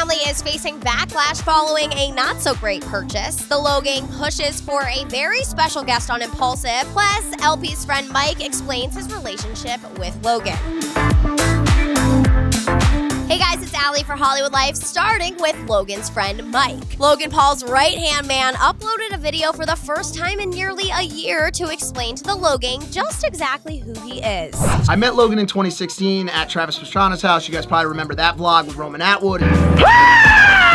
family is facing backlash following a not so great purchase. The Logang pushes for a very special guest on Impaulsive. Plus, LP's friend Mike explains his relationship with Logan. Hey guys, it's Allie for Hollywood Life, starting with Logan's friend Mike. Logan Paul's right hand man uploaded a video for the first time in nearly a year to explain to the Logang just exactly who he is. I met Logan in 2016 at Travis Pastrana's house. You guys probably remember that vlog with Roman Atwood. Ah!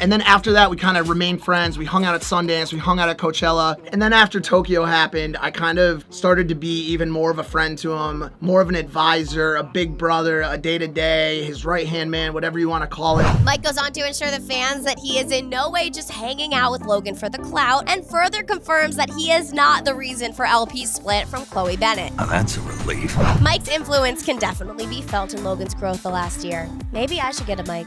And then after that, we kind of remained friends. We hung out at Sundance, we hung out at Coachella. And then after Tokyo happened, I kind of started to be even more of a friend to him, more of an advisor, a big brother, a day to day, his right hand man, whatever you want to call it. Mike goes on to assure the fans that he is in no way just hanging out with Logan for the clout and further confirms that he is not the reason for LP's split from Chloe Bennet. Now that's a relief. Mike's influence can definitely be felt in Logan's growth the last year. Maybe I should get a mic.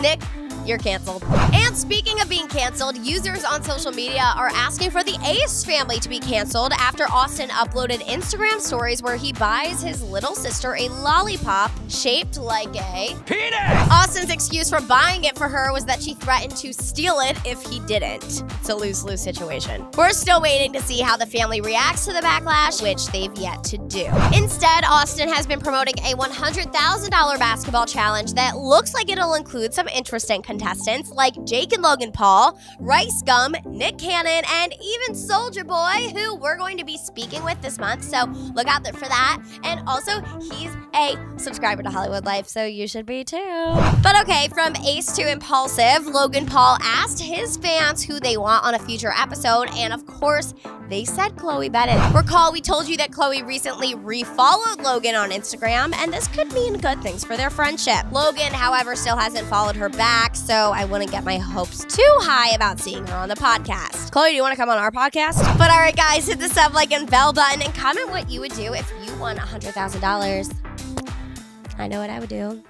Nick, you're canceled. And speaking of being canceled, users on social media are asking for the Ace family to be canceled after Austin uploaded Instagram stories where he buys his little sister a lollipop shaped like a Penis! Austin's excuse for buying it for her was that she threatened to steal it if he didn't. It's a lose lose situation. We're still waiting to see how the family reacts to the backlash, which they've yet to do. Instead, Austin has been promoting a $100,000 basketball challenge that looks like it'll include some interesting contestants like Jake and Logan Paul, Rice Gum, Nick Cannon, and even Soulja Boy, who we're going to be speaking with this month. So look out for that. And also, he's a subscriber to Hollywood Life, so you should be too. But okay, from Ace to Impaulsive, Logan Paul asked his fans who they want on a future episode, and of course, they said Chloe Bennet. Recall, we told you that Chloe recently refollowed Logan on Instagram, and this could mean good things for their friendship. Logan, however, still hasn't followed her back, so I wouldn't get my hopes too high about seeing her on the podcast. Chloe, do you want to come on our podcast? But all right, guys, hit the sub like and bell button and comment what you would do if you won $100,000. I know what I would do.